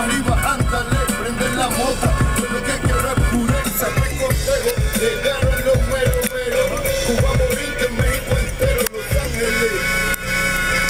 arriba, ándale, prende la mota. Yo lo que quiero es pureza, mi consejo